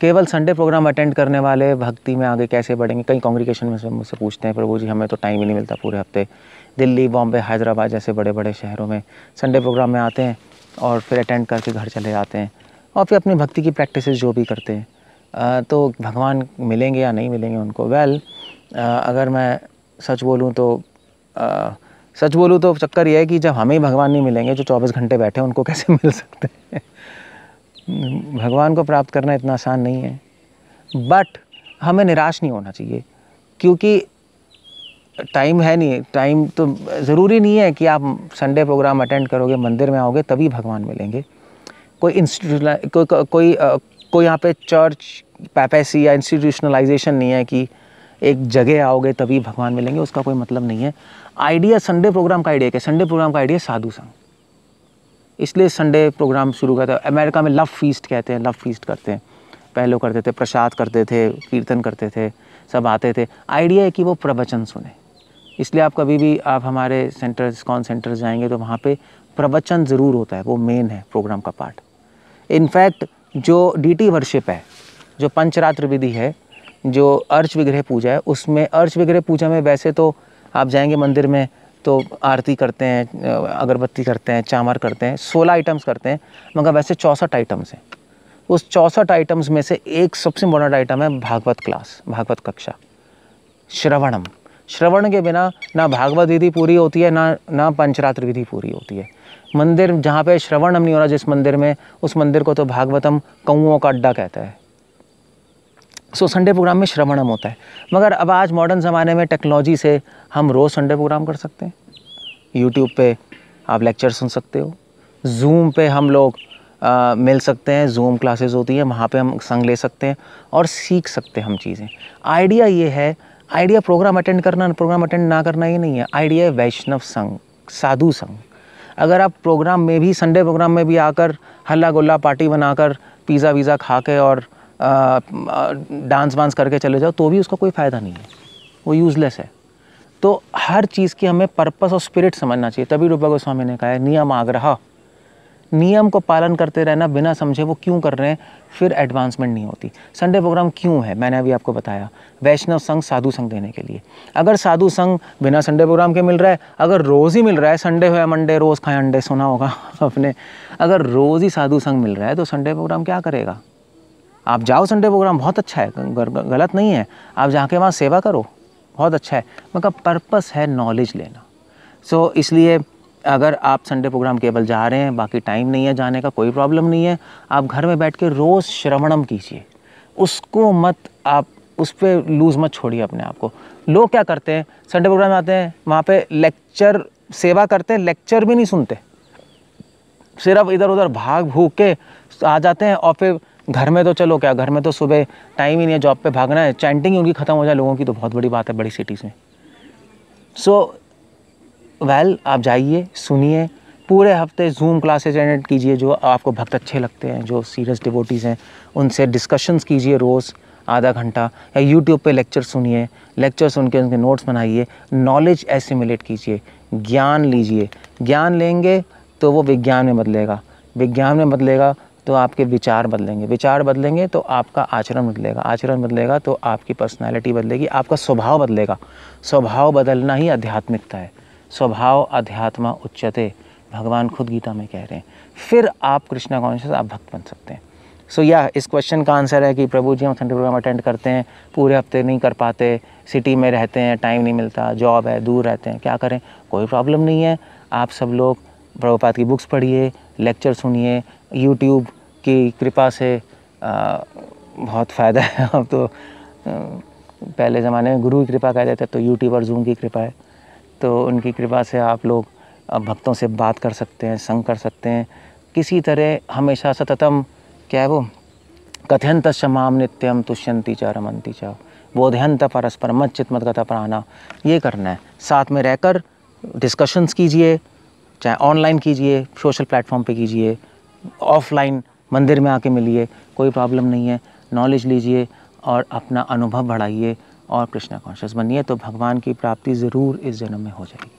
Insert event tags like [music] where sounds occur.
केवल Sunday programme attend करने वाले भक्ति में आगे कैसे बढ़ेंगे? कई कॉन्ग्रीगेशन में से मुझसे पूछते हैं, प्रभु जी, हमें तो टाइम ही नहीं मिलता पूरे हफ़्ते। दिल्ली, बॉम्बे, हैदराबाद जैसे बड़े बड़े शहरों में संडे प्रोग्राम में आते हैं और फिर अटेंड करके घर चले जाते हैं और फिर अपनी भक्ति की प्रैक्टिस जो भी करते हैं। तो भगवान मिलेंगे या नहीं मिलेंगे उनको? वेल अगर मैं सच बोलूँ तो सच बोलूँ तो चक्कर ये है कि जब हमें भगवान नहीं मिलेंगे, जो चौबीस घंटे बैठे हैं, उनको कैसे [laughs] मिल सकते हैं? भगवान को प्राप्त करना इतना आसान नहीं है। बट हमें निराश नहीं होना चाहिए, क्योंकि टाइम है नहीं टाइम तो ज़रूरी नहीं है कि आप संडे प्रोग्राम अटेंड करोगे, मंदिर में आओगे, तभी भगवान मिलेंगे। कोई इंस्टीट्यूशन कोई कोई कोई यहाँ पे चर्च पैपेसी या इंस्टीट्यूशनलाइजेशन नहीं है कि एक जगह आओगे, तभी भगवान मिलेंगे, उसका कोई मतलब नहीं है। आइडिया संडे प्रोग्राम का आइडिया क्या संडे प्रोग्राम का आइडिया साधु संघ इसलिए संडे प्रोग्राम शुरू करते अमेरिका में लव फीस्ट कहते हैं लव फीस्ट करते हैं। पहलो करते थे, प्रसाद करते थे, कीर्तन करते थे, सब आते थे। आइडिया है कि वो प्रवचन सुने। इसलिए आप कभी भी, आप हमारे सेंटर कौन सेंटर जाएँगे तो वहाँ पे प्रवचन ज़रूर होता है। वो मेन है प्रोग्राम का पार्ट इनफैक्ट जो डी टी वर्शिप है, जो पंचरात्र विधि है, जो अर्च विग्रह पूजा है, उसमें अर्च विग्रह पूजा में वैसे तो आप जाएँगे मंदिर में तो आरती करते हैं अगरबत्ती करते हैं चामर करते हैं, सोलह आइटम्स करते हैं, मगर वैसे चौंसठ आइटम्स हैं। उस चौंसठ आइटम्स में से एक सबसे इम्पोर्टेंट आइटम है भागवत क्लास भागवत कक्षा, श्रवणम। श्रवण के बिना ना भागवत विधि पूरी होती है, ना ना पंचरात्र विधि पूरी होती है। मंदिर, जहाँ पे श्रवणम नहीं हो रहा, जिस मंदिर में, उस मंदिर को तो भागवतम कौओं का अड्डा कहता है। सो संडे प्रोग्राम में श्रवणम होता है। मगर अब आज मॉडर्न ज़माने में टेक्नोलॉजी से हम रोज़ संडे प्रोग्राम कर सकते हैं। यूट्यूब पे आप लेक्चर सुन सकते हो। जूम पे हम लोग आ, मिल सकते हैं। जूम क्लासेस होती हैं वहाँ पे हम संग ले सकते हैं और सीख सकते हैं हम चीज़ें। आइडिया ये है आइडिया प्रोग्राम अटेंड करना प्रोग्राम अटेंड ना करना ये नहीं है। आइडिया है वैष्णव संघ साधु संघ। अगर आप प्रोग्राम में भी संडे प्रोग्राम में भी आकर हल्ला गुल्ला पार्टी बनाकर पिज़्ज़ा वीज़ा खा के और डांस वांस करके चले जाओ तो भी उसका कोई फ़ायदा नहीं है। वो यूज़लेस है। तो हर चीज़ की हमें पर्पस और स्पिरिट समझना चाहिए। तभी रूपा गोस्वामी ने कहा है, नियम आग्रह। नियम को पालन करते रहना बिना समझे वो क्यों कर रहे हैं, फिर एडवांसमेंट नहीं होती। संडे प्रोग्राम क्यों है? मैंने अभी आपको बताया। वैष्णव संघ साधु संघ देने के लिए। अगर साधु संघ बिना संडे प्रोग्राम के मिल रहा है, अगर रोज़ ही मिल रहा है संडे हो या मंडे रोज़ खाए अंडे सुना होगा [laughs] अपने अगर रोज़ ही साधु संघ मिल रहा है तो संडे प्रोग्राम क्या करेगा? आप जाओ संडे प्रोग्राम बहुत अच्छा है गलत नहीं है। आप जाके वहाँ सेवा करो बहुत अच्छा है। मगर पर्पस है नॉलेज लेना। सो so, इसलिए अगर आप संडे प्रोग्राम केवल जा रहे हैं बाकी टाइम नहीं है जाने का कोई प्रॉब्लम नहीं है आप घर में बैठ के रोज़ श्रवणम कीजिए। उसको मत आप उस पर लूज़ मत छोड़िए अपने आप को। लोग क्या करते हैं संडे प्रोग्राम आते हैं वहाँ पे लेक्चर सेवा करते हैं लेक्चर भी नहीं सुनते। सिर्फ़ इधर उधर भाग भूग के आ जाते हैं और फिर घर में तो चलो क्या घर में तो सुबह टाइम ही नहीं है जॉब पे भागना है। चैंटिंग ही उनकी ख़त्म हो जाए लोगों की तो बहुत बड़ी बात है बड़ी सिटीज़ में। सो so, वेल well, आप जाइए सुनिए पूरे हफ़्ते जूम क्लासेज अटेंड कीजिए जो आपको भक्त अच्छे लगते हैं जो सीरियस डिवोटीज़ हैं उनसे डिस्कशंस कीजिए रोज़ आधा घंटा या यूट्यूब पे लेक्चर सुनिए लेक्चर सुन के उनके नोट्स बनाइए नॉलेज एसिमुलेट कीजिए ज्ञान लीजिए। ज्ञान लेंगे तो वो विज्ञान में बदलेगा। विज्ञान में बदलेगा तो आपके विचार बदलेंगे। विचार बदलेंगे तो आपका आचरण बदलेगा। आचरण बदलेगा तो आपकी पर्सनैलिटी बदलेगी आपका स्वभाव बदलेगा। स्वभाव बदलना ही आध्यात्मिकता है। स्वभाव अध्यात्मा उच्चते भगवान खुद गीता में कह रहे हैं। फिर आप कृष्णा कॉन्शियस आप भक्त बन सकते हैं। सो so, या yeah, इस क्वेश्चन का आंसर है कि प्रभु जी हम संडे प्रोग्राम अटेंड करते हैं पूरे हफ़्ते नहीं कर पाते सिटी में रहते हैं टाइम नहीं मिलता जॉब है दूर रहते हैं क्या करें? कोई प्रॉब्लम नहीं है। आप सब लोग प्रभुपात की बुक्स पढ़िए लेक्चर सुनिए यूट्यूब की कृपा से आ, बहुत फ़ायदा है। [laughs] अब तो पहले ज़माने में गुरु की कृपा कहते थे तो यूट्यूब और जूम की कृपा है। तो उनकी कृपा से आप लोग भक्तों से बात कर सकते हैं संग कर सकते हैं। किसी तरह हमेशा सततम क्या है वो? कथयंत क्षमाम नित्यम तुष्यंती चा रमंती च। बोधयंत परस्पर मत चित मत कथा प्राणा। ये करना है। साथ में रहकर डिस्कशंस कीजिए चाहे ऑनलाइन कीजिए सोशल प्लेटफॉर्म पे कीजिए ऑफलाइन मंदिर में आके मिलिए, कोई प्रॉब्लम नहीं है। नॉलेज लीजिए और अपना अनुभव बढ़ाइए और कृष्णा कॉन्शियस बनिए तो भगवान की प्राप्ति ज़रूर इस जन्म में हो जाएगी।